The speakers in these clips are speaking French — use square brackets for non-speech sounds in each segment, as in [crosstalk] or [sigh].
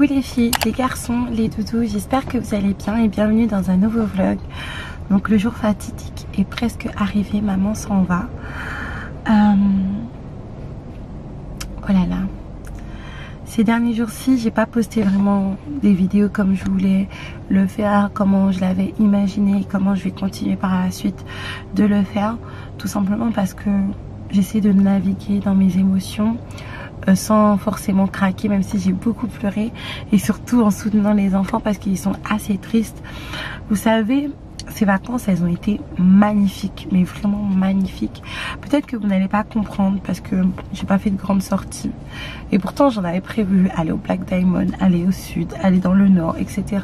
Les filles, les garçons, les doudous, j'espère que vous allez bien et bienvenue dans un nouveau vlog. Donc le jour fatidique est presque arrivé, maman s'en va. Euh, oh là. Ces derniers jours-ci, j'ai pas posté vraiment des vidéos comme je voulais le faire, comment je l'avais imaginé, comment je vais continuer par la suite de le faire. Tout simplement parce que j'essaie de naviguer dans mes émotions. Euh, sans forcément craquer même si j'ai beaucoup pleuré et surtout en soutenant les enfants parce qu'ils sont assez tristes. Vous savez ces vacances elles ont été magnifiques mais vraiment magnifiques. Peut-être que vous n'allez pas comprendre parce que j'ai pas fait de grandes sorties. Et pourtant j'en avais prévu. Aller au Black Diamond aller au sud aller dans le nord etc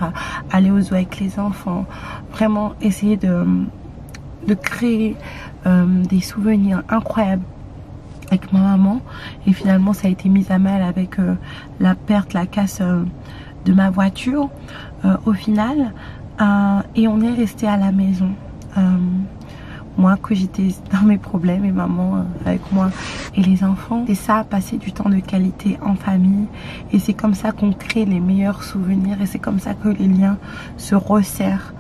aller aux zoo avec les enfants. Vraiment essayer de créer euh, des souvenirs incroyables avec ma maman. Et finalement ça a été mis à mal avec euh, la perte, la casse euh, de ma voiture euh, au final. Et on est resté à la maison. Moi que j'étais dans mes problèmes et maman avec moi et les enfants. Et ça passer du temps de qualité en famille. Et c'est comme ça qu'on crée les meilleurs souvenirs. Et c'est comme ça que les liens se resserrent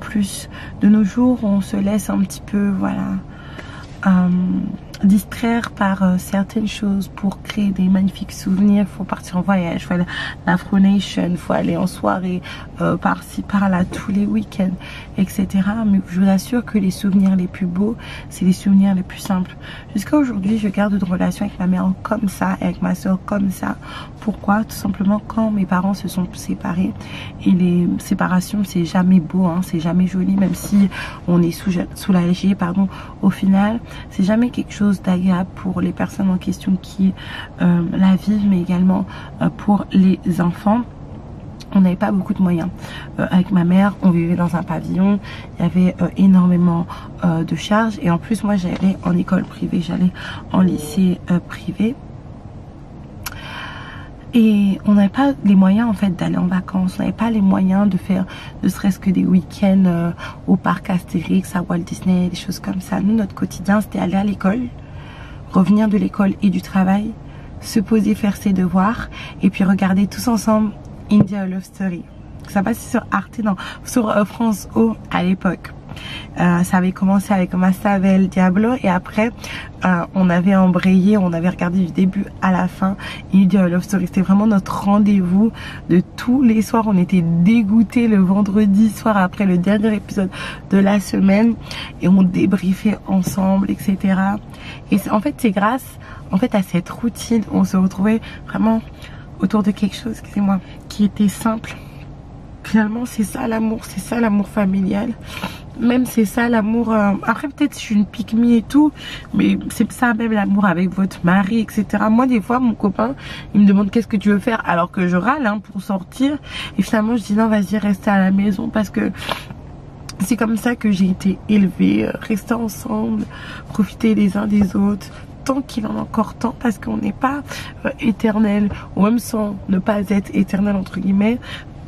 plus. De nos jours on se laisse un petit peu voilà distraire par euh, certaines choses pour créer des magnifiques souvenirs. faut partir en voyage, faut aller à l'Afro faut aller en soirée euh, par-ci, par-là, tous les week-ends, etc. Mais je vous assure que les souvenirs les plus beaux, c'est les souvenirs les plus simples. Jusqu'à aujourd'hui, je garde une relation avec ma mère comme ça, avec ma soeur comme ça. Pourquoi? Tout simplement quand mes parents se sont séparés. Et les séparations, c'est jamais beau, hein, c'est jamais joli, même si on est soulagé, pardon. Au final, c'est jamais quelque chose d'agréable pour les personnes en question qui euh, la vivent, mais également euh, pour les enfants on n'avait pas beaucoup de moyens. Euh, avec ma mère, on vivait dans un pavillon, il y avait énormément de charges et en plus moi j'allais en école privée, j'allais en lycée privé. Et on n'avait pas les moyens en fait d'aller en vacances, on n'avait pas les moyens de faire ne serait-ce que des week-ends au parc Astérix, à Walt Disney, des choses comme ça. Nous, notre quotidien, c'était aller à l'école, revenir de l'école et du travail, se poser, faire ses devoirs et puis regarder tous ensemble India Love Story. Ça passait sur Arte, non, sur euh, France O à l'époque. Euh, ça avait commencé avec Mastavel Diablo et après euh, on avait embrayé, on avait regardé du début à la fin India Love Story. C'était vraiment notre rendez-vous de tous les soirs. On était dégoûtés le vendredi soir après le dernier épisode de la semaine et on débriefait ensemble, etc. Et en fait c'est grâce fait à cette routine, on se retrouvait vraiment autour de quelque chose, excusez-moi, qui était simple. Finalement c'est ça l'amour, c'est ça l'amour familial. Même c'est ça l'amour euh, après peut-être je suis une pique et tout mais c'est ça même l'amour avec votre mari etc moi des fois mon copain il me demande qu'est-ce que tu veux faire? Alors que je râle hein, pour sortir. Et finalement je dis non vas-y rester à la maison parce que c'est comme ça que j'ai été élevée euh, rester ensemble profiter les uns des autres tant qu'il en a encore temps parce qu'on n'est pas euh, éternel. Ou même sans ne pas être éternel entre guillemets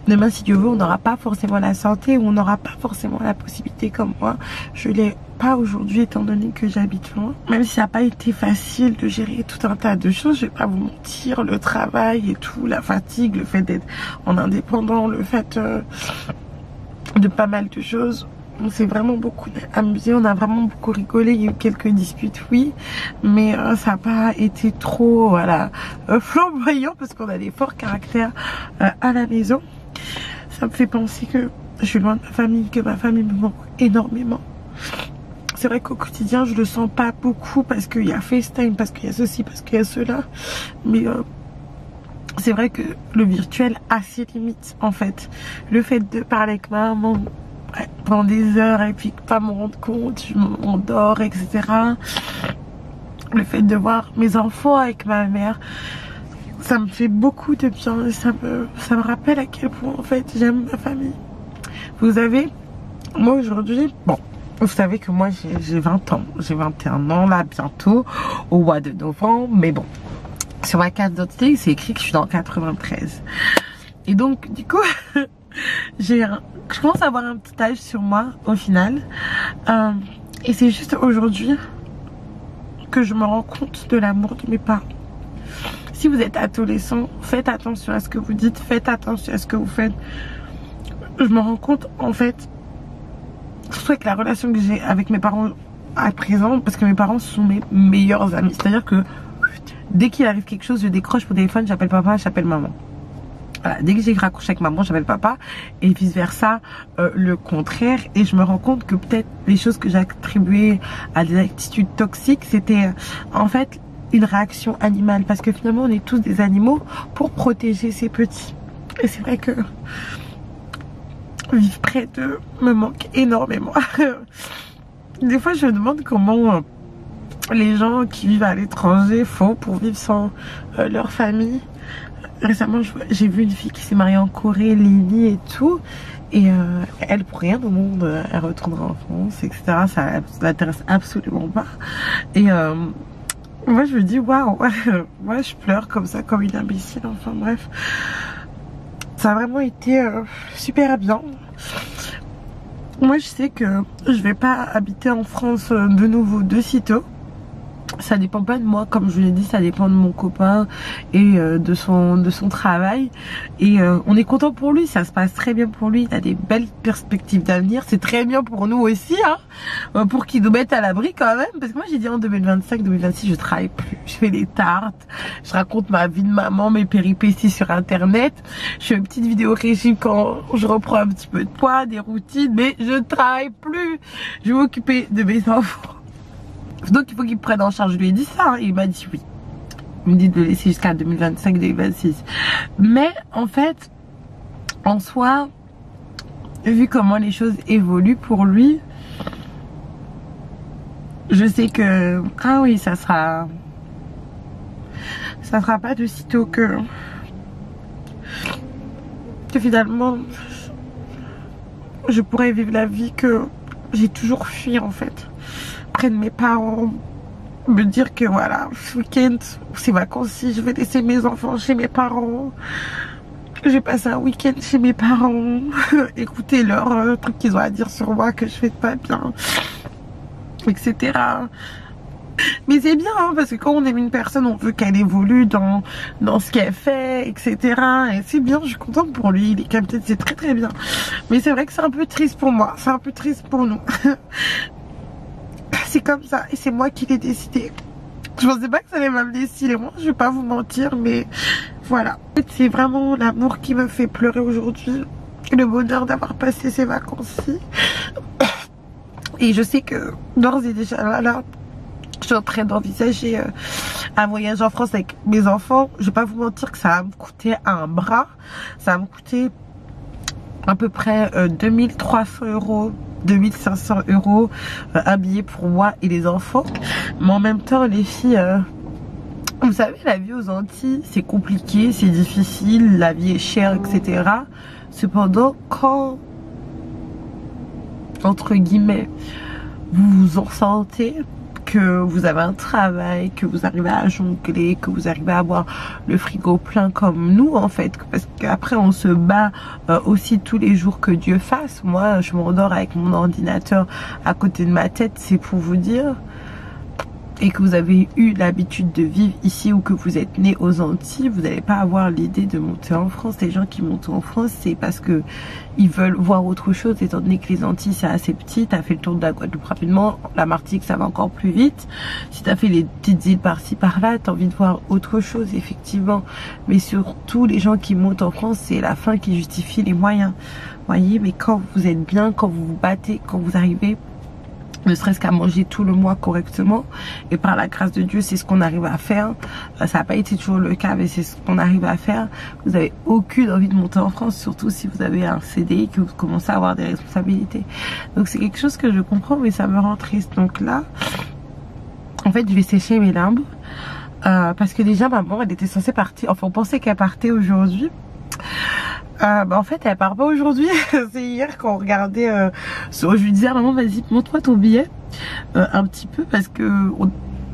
demain si Dieu veut on n'aura pas forcément la santé ou on n'aura pas forcément la possibilité comme moi. Je l'ai pas aujourd'hui étant donné que j'habite loin. Même si ça n'a pas été facile de gérer tout un tas de choses je vais pas vous mentir le travail et tout la fatigue le fait d'être en indépendant le fait euh, de pas mal de choses on s'est vraiment beaucoup amusé, on a vraiment beaucoup rigolé, il y a eu quelques disputes, oui, mais euh, ça n'a pas été trop, voilà, euh, flamboyant parce qu'on a des forts caractères à la maison ça me fait penser que je suis loin de ma famille, que ma famille me manque énormément. C'est vrai qu'au quotidien, je le sens pas beaucoup parce qu'il y a FaceTime, parce qu'il y a ceci, parce qu'il y a cela. Mais euh, c'est vrai que le virtuel a ses limites, en fait. Le fait de parler avec ma maman pendant des heures et puis pas me rendre compte, je m'endors, etc. Le fait de voir mes enfants avec ma mère, ça me fait beaucoup de bien ça me, ça me rappelle à quel point en fait j'aime ma famille. Vous avez, moi aujourd'hui, bon, vous savez que moi j'ai 20 ans, j'ai 21 ans là bientôt au mois de novembre, mais bon, sur ma carte d'identité c'est écrit que je suis dans 93. Et donc du coup, [laughs] j'ai, je commence à avoir un petit âge sur moi au final. Euh, et c'est juste aujourd'hui que je me rends compte de l'amour de mes parents si vous êtes adolescent, faites attention à ce que vous dites, faites attention à ce que vous faites. Je me rends compte, en fait, surtout avec la relation que j'ai avec mes parents à présent, parce que mes parents sont mes meilleurs amis. C'est-à-dire que dès qu'il arrive quelque chose, je décroche mon téléphone, j'appelle papa, j'appelle maman. Voilà, dès que j'ai raccroché avec maman, j'appelle papa et vice versa euh, le contraire et je me rends compte que peut-être les choses que j'attribuais à des attitudes toxiques, c'était en fait une réaction animale parce que finalement on est tous des animaux pour protéger ces petits. Et c'est vrai que vivre près d'eux me manque énormément. [laughs] des fois je me demande comment euh, les gens qui vivent à l'étranger font pour vivre sans leur famille récemment j'ai vu une fille qui s'est mariée en Corée, Lily et tout. Et euh, elle, pour rien au monde, euh, elle retournera en France, etc. Ça l'intéresse absolument pas. Et euh, moi, je me dis, waouh, [laughs] moi, je pleure comme ça, comme une imbécile. Enfin, bref. Ça a vraiment été super bien. Moi, je sais que je vais pas habiter en France de nouveau de sitôt ça dépend pas de moi. Comme je l'ai dit ça dépend de mon copain et euh, de son de son travail. Et euh, on est content pour lui. Ça se passe très bien pour lui. Il a des belles perspectives d'avenir. C'est très bien pour nous aussi hein. Euh, pour qu'il nous mette à l'abri quand même. Parce que moi j'ai dit en 2025 2026 je travaille plus. Je fais des tartes. Je raconte ma vie de maman mes péripéties sur internet. Je fais une petite vidéo régime quand je reprends un petit peu de poids des routines. Mais je travaille plus. Je vais m'occuper de mes [laughs] enfants donc il faut qu'il prenne en charge. Je lui ai dit ça. Hein. il m'a dit oui. Il me dit de laisser jusqu'à 2025-2026. Mais en fait, en soi, vu comment les choses évoluent pour lui, je sais que ah oui ça sera ça sera pas de sitôt que que finalement je pourrais vivre la vie que j'ai toujours fui en fait de mes parents, me dire que voilà, ce week-end, ces vacances-ci, je vais laisser mes enfants chez mes parents. Je vais passer un week-end chez mes parents, [laughs] écouter leurs euh, trucs qu'ils ont à dire sur moi, que je fais pas bien, etc. Mais c'est bien, hein, parce que quand on aime une personne, on veut qu'elle évolue dans, dans ce qu'elle fait, etc. Et c'est bien, je suis contente pour lui, il est capitaine, c'est très très bien. Mais c'est vrai que c'est un peu triste pour moi, c'est un peu triste pour nous. [laughs] c'est comme ça et c'est moi qui l'ai décidé. Je pensais pas que ça allait m'amener si loin, je vais pas vous mentir, mais voilà. C'est vraiment l'amour qui me fait pleurer aujourd'hui. Le bonheur d'avoir passé ces vacances-ci. Et je sais que d'ores et déjà là, là je suis en train d'envisager euh, un voyage en France avec mes enfants. Je vais pas vous mentir que ça va me coûter un bras. Ça va me coûter à peu près 2300 euh, euros 2500 euros euh, un billet pour moi et les enfants. Mais en même temps les filles euh, vous savez la vie aux Antilles c'est compliqué c'est difficile la vie est chère etc cependant quand entre guillemets vous vous en sentez que vous avez un travail, que vous arrivez à jongler, que vous arrivez à avoir le frigo plein comme nous en fait. Parce qu'après on se bat euh, aussi tous les jours que Dieu fasse. Moi je m'endors avec mon ordinateur à côté de ma tête, c'est pour vous dire et que vous avez eu l'habitude de vivre ici ou que vous êtes né aux Antilles, vous n'allez pas avoir l'idée de monter en France. Les gens qui montent en France, c'est parce que ils veulent voir autre chose, étant donné que les Antilles c'est assez petit, t'as fait le tour de la Guadeloupe rapidement, la Martinique ça va encore plus vite. Si t'as fait les petites îles par-ci par-là, t'as envie de voir autre chose, effectivement. Mais surtout, les gens qui montent en France, c'est la fin qui justifie les moyens. Voyez, mais quand vous êtes bien, quand vous vous battez, quand vous arrivez ne serait-ce qu'à manger tout le mois correctement. Et par la grâce de Dieu c'est ce qu'on arrive à faire. Euh, ça n'a pas été toujours le cas mais c'est ce qu'on arrive à faire. Vous avez aucune envie de monter en France surtout si vous avez un CDI que vous commencez à avoir des responsabilités. Donc c'est quelque chose que je comprends mais ça me rend triste. Donc là en fait je vais sécher mes limbes. Euh, parce que déjà maman elle était censée partir. Enfin on pensait qu'elle partait aujourd'hui euh, bah en fait elle part pas aujourd'hui. [laughs] C'est hier qu'on regardait euh, je lui disais maman vas-y montre-moi ton billet. Euh, un petit peu parce que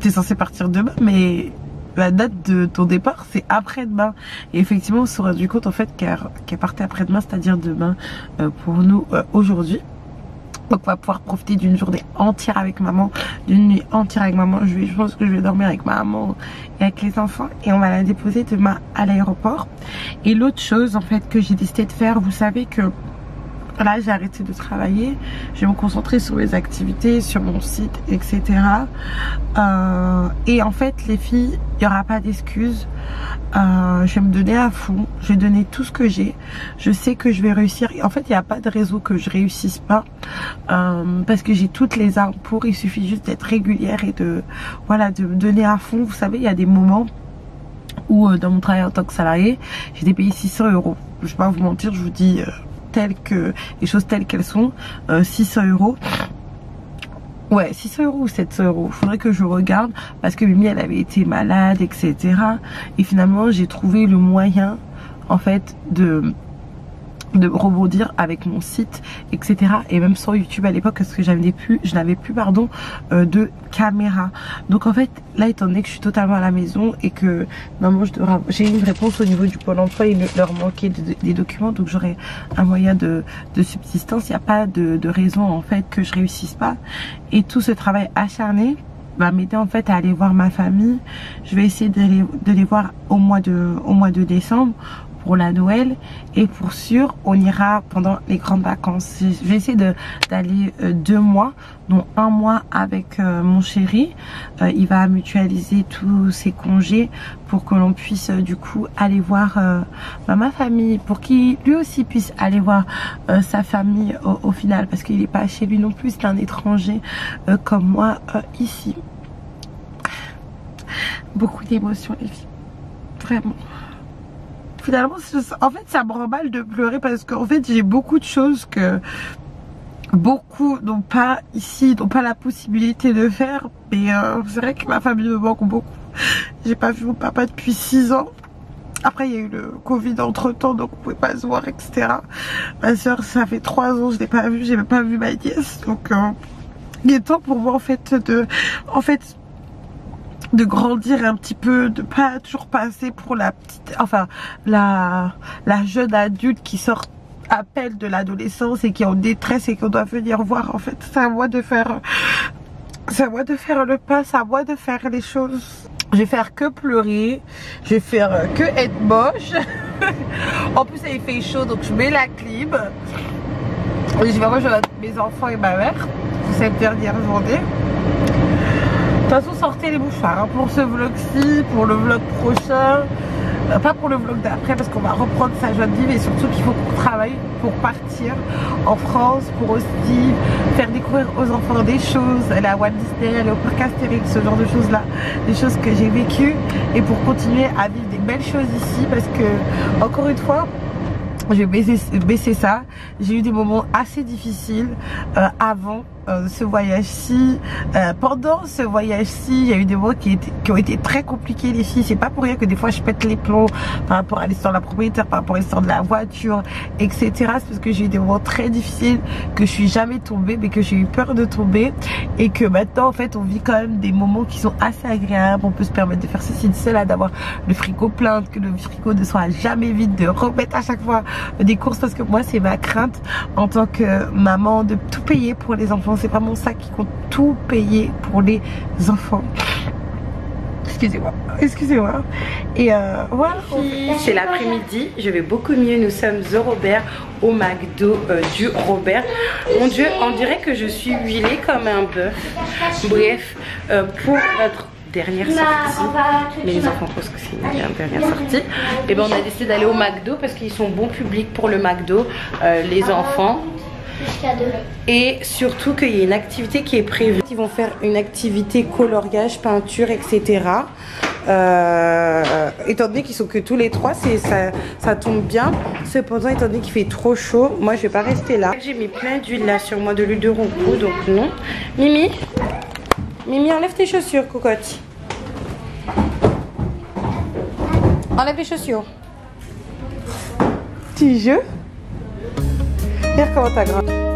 t'es censé partir demain mais la date de ton départ c'est après-demain. Et effectivement on s'est rendu compte en fait qu'elle partait après-demain c'est à dire demain pour nous aujourd'hui. Donc on va pouvoir profiter d'une journée entière avec maman, d'une nuit entière avec maman. Je, vais, je pense que je vais dormir avec maman et avec les enfants. Et on va la déposer demain à l'aéroport. Et l'autre chose en fait que j'ai décidé de faire, vous savez que là j'ai arrêté de travailler. Je vais me concentrer sur mes activités sur mon site etc euh, et en fait les filles il n'y aura pas d'excuses. Euh, je vais me donner à fond. Je vais donner tout ce que j'ai. Je sais que je vais réussir. En fait il n'y a pas de réseau que je réussisse pas. Euh, parce que j'ai toutes les armes pour. Il suffit juste d'être régulière et de voilà de me donner à fond. Vous savez il y a des moments où dans mon travail en tant que salarié j'ai payé 600 euros je vais pas vous mentir je vous dis que les choses telles qu'elles sont 600 euh, euros Ouais, 600 euros ou 700 euros. Faudrait que je regarde parce que Mimi, elle avait été malade, etc. Et finalement, j'ai trouvé le moyen, en fait, de de rebondir avec mon site etc et même sur youtube à l'époque parce que j'avais plus je n'avais plus pardon euh, de caméra. Donc en fait là étant donné que je suis totalement à la maison et que normalement je j'ai une réponse au niveau du pôle emploi il leur manquait des documents donc j'aurai un moyen de, de subsistance. Il n'y a pas de, de raison en fait que je réussisse pas. Et tout ce travail acharné va m'aider en fait à aller voir ma famille. Je vais essayer de les, de les voir au mois de, au mois de décembre pour la Noël et pour sûr on ira pendant les grandes vacances. Je vais essayer d'aller euh, deux mois dont un mois avec euh, mon chéri. Euh, il va mutualiser tous ses congés pour que l'on puisse du coup aller voir bah, ma famille pour qu'il lui aussi puisse aller voir sa famille au, final parce qu'il n'est pas chez lui non plus c'est un étranger comme moi ici. Beaucoup d'émotions vraiment finalement, en fait, ça me mal de pleurer parce qu'en fait, j'ai beaucoup de choses que beaucoup n'ont pas ici, n'ont pas la possibilité de faire. Mais euh, c'est vrai que ma famille me manque beaucoup. J'ai pas vu mon papa depuis 6 ans. Après, il y a eu le Covid entre temps, donc on pouvait pas se voir, etc. Ma soeur, ça fait 3 ans, je l'ai pas vu, j'ai même pas vu ma nièce. Donc, euh, il est temps pour moi, en fait, de, en fait, de grandir un petit peu, de pas toujours passer pour la petite, enfin la, la jeune adulte qui sort peine de l'adolescence et qui est en détresse et qu'on doit venir voir en fait. C'est à moi de faire, c'est à moi de faire le pas, c'est à moi de faire les choses. Je vais faire que pleurer, je vais faire que être moche. [laughs] en plus il fait chaud donc je mets la clim. Et je vais rejoindre mes enfants et ma mère cette dernière journée. De toute façon, sortez les mouchoirs hein, pour ce vlog-ci, pour le vlog prochain. Euh, pas pour le vlog d'après parce qu'on va reprendre sa joie de vivre et surtout qu'il faut qu'on travaille pour partir en France, pour aussi faire découvrir aux enfants des choses, aller à Walt Disney, aller au parc Astérix, ce genre de choses là, des choses que j'ai vécues et pour continuer à vivre des belles choses ici parce que encore une fois je vais baisser, ça. J'ai eu des moments assez difficiles euh, avant euh, ce voyage-ci. Euh, pendant ce voyage-ci, il y a eu des moments qui, étaient, qui ont été très compliqués les filles. C'est pas pour rien que des fois je pète les plombs par rapport à l'histoire de la propriétaire, par rapport à l'histoire de la voiture, etc. C'est parce que j'ai eu des moments très difficiles, que je suis jamais tombée, mais que j'ai eu peur de tomber. Et que maintenant, en fait, on vit quand même des moments qui sont assez agréables. On peut se permettre de faire ceci, de cela, d'avoir le frigo plein, que le frigo ne soit jamais vide, de remettre à chaque fois des courses. Parce que moi, c'est ma crainte en tant que maman de tout payer pour les enfants c'est pas mon sac qui compte tout payer pour les enfants excusez-moi, excusez-moi. Et euh, voilà. C'est l'après-midi, je vais beaucoup mieux. Nous sommes au Robert, au McDo euh, du Robert. Mon Dieu, on dirait que je suis huilée comme un bœuf. Bref, euh, pour notre dernière sortie, mais les enfants pensent que c'est une dernière sortie. Et ben on a décidé d'aller au McDo parce qu'ils sont bons publics pour le McDo, les enfants. Et surtout qu'il y a une activité qui est prévue. Ils vont faire une activité coloriage, peinture, etc. Euh, étant donné qu'ils sont que tous les trois, ça, ça tombe bien. Cependant, étant donné qu'il fait trop chaud, moi je vais pas rester là. J'ai mis plein d'huile là sur moi, de l'huile de ronco, donc non. Mimi, Mimi, enlève tes chaussures, cocotte. Enlève les chaussures. Petit jeu. Regarde comment t'as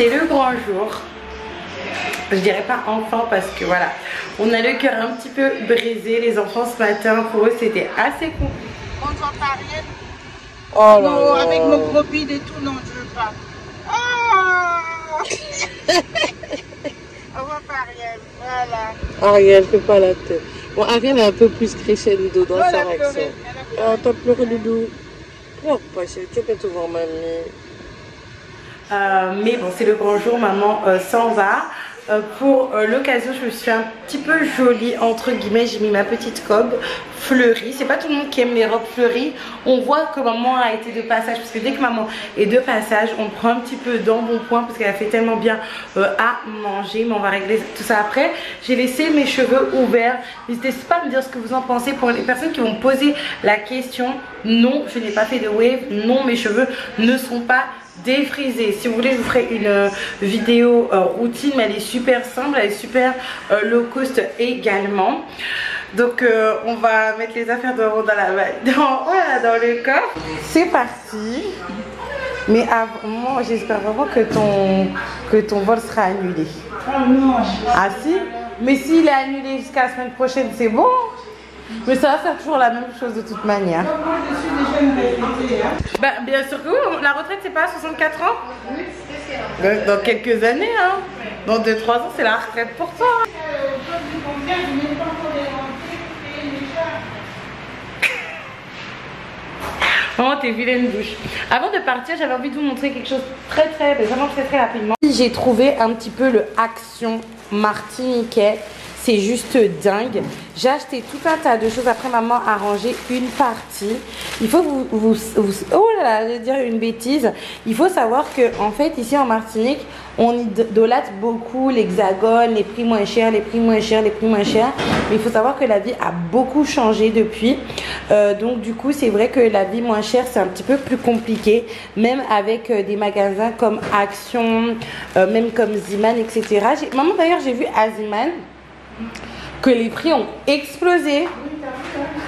c'est le grand jour. Je dirais pas enfant parce que voilà, on a le cœur un petit peu brisé. Les enfants ce matin, pour eux c'était assez compliqué. On ne voit pas rien. Oh non, avec mon gros bide et tout, non, je veux pas. Oh [laughs] On voit pas rien, voilà. Ariel, fais pas la tête. Bon, Ariel est un peu plus crescendo dans sa réaction. Ah, t'as pleuré, Doudou. Pleure pas, tu peux te voir, mamie. Euh, mais bon, c'est le grand jour, maman euh, s'en va. Euh, pour l'occasion, je me suis un petit peu jolie, entre guillemets. J'ai mis ma petite cobe fleurie. C'est pas tout le monde qui aime les robes fleuries. On voit que maman a été de passage. Parce que dès que maman est de passage, on prend un petit peu d'embonpoint parce qu'elle a fait tellement bien à manger. Mais on va régler tout ça après. J'ai laissé mes cheveux ouverts. N'hésitez pas à me dire ce que vous en pensez. Pour les personnes qui vont poser la question, non, je n'ai pas fait de wave. Non, mes cheveux ne sont pas défrisé. Si vous voulez, je vous ferai une euh, vidéo euh, routine, mais elle est super simple, elle est super euh, low cost également. Donc on va mettre les affaires de dans la [laughs] dans, voilà, dans le corps. C'est parti. Mais avant, j'espère vraiment que ton, que ton vol sera annulé. Oh non. Ah si? Mais s'il est annulé jusqu'à la semaine prochaine, c'est bon? Mais ça va faire toujours la même chose de toute manière. Moi, je suis déjà une retraitée. Hein. Bah, bien sûr que oui, la retraite c'est pas à 64 ans Oui, c'est Dans quelques années, hein. Dans 2-3 ans, c'est la retraite pour toi. [laughs] Oh, t'es vilaine bouche. Avant de partir, j'avais envie de vous montrer quelque chose très très, vraiment très très rapidement. J'ai trouvé un petit peu le Action Martiniquais c'est juste dingue. J'ai acheté tout un tas de choses. Après, maman a rangé une partie. Il faut vous, vous, oh là là, je vais dire une bêtise. Il faut savoir que en fait, ici en Martinique, on idolâtre beaucoup l'hexagone, les prix moins chers, les prix moins chers, les prix moins chers. Mais il faut savoir que la vie a beaucoup changé depuis. Euh, donc du coup, c'est vrai que la vie moins chère, c'est un petit peu plus compliqué. Même avec euh, des magasins comme Action, euh, même comme Ziman, etc. Maman d'ailleurs, j'ai vu à Ziman que les prix ont explosé.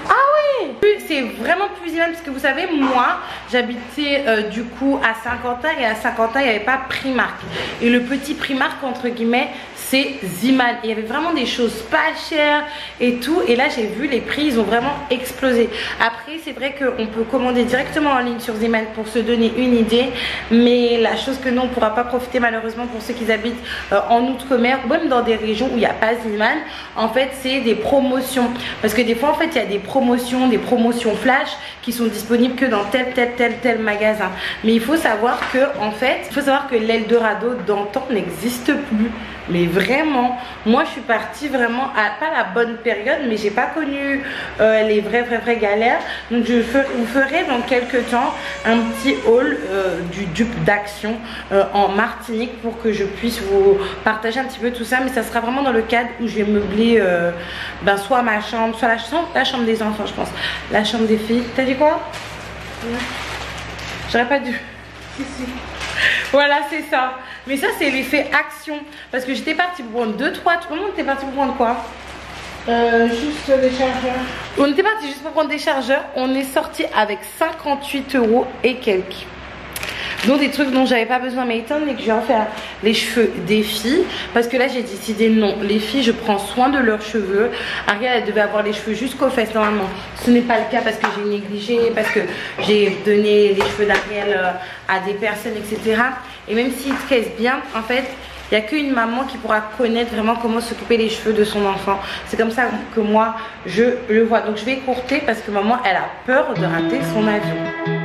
Ah oui C'est vraiment plus évident parce que vous savez, moi, j'habitais euh, du coup à Saint-Quentin et à Saint-Quentin, il n'y avait pas Primark. Et le petit Primark, entre guillemets, c'est Ziman. Il y avait vraiment des choses pas chères et tout. Et là, j'ai vu les prix, ils ont vraiment explosé. Après, c'est vrai qu'on peut commander directement en ligne sur Ziman pour se donner une idée. Mais la chose que nous, on ne pourra pas profiter malheureusement pour ceux qui habitent euh, en outre-mer ou même dans des régions où il n'y a pas Ziman, en fait, c'est des promotions. Parce que des fois, en fait, il y a des promotions, des promotions flash qui sont disponibles que dans tel, tel, tel, tel magasin. Mais il faut savoir que, en fait, il faut savoir que l'Eldorado d'antan n'existe plus. Mais vraiment, moi je suis partie vraiment à pas la bonne période, mais j'ai pas connu euh, les vraies, vraies, vraies galères. Donc je vous ferai dans quelques temps un petit haul euh, du dupe d'action euh, en Martinique pour que je puisse vous partager un petit peu tout ça. Mais ça sera vraiment dans le cadre où je vais meubler ben, soit ma chambre, soit la chambre, la chambre des enfants, je pense. La chambre des filles. T'as dit quoi? J'aurais pas dû. Voilà, c'est ça. Mais ça, c'est l'effet action. Parce que j'étais partie pour prendre 2, 3. Tout le monde était parti pour prendre quoi? Euh, juste des chargeurs. On était parti juste pour prendre des chargeurs. On est sorti avec 58 euros et quelques. Donc des trucs dont j'avais pas besoin mais étant donné que je vais en les cheveux des filles parce que là j'ai décidé non les filles je prends soin de leurs cheveux Ariel elle devait avoir les cheveux jusqu'aux fesses normalement ce n'est pas le cas parce que j'ai négligé parce que j'ai donné les cheveux d'Ariel euh, à des personnes etc et même s'ils te caissent bien en fait il n'y a qu'une maman qui pourra connaître vraiment comment s'occuper les cheveux de son enfant. C'est comme ça que moi, je le vois. Donc je vais écourter parce que maman, elle a peur de rater son avion.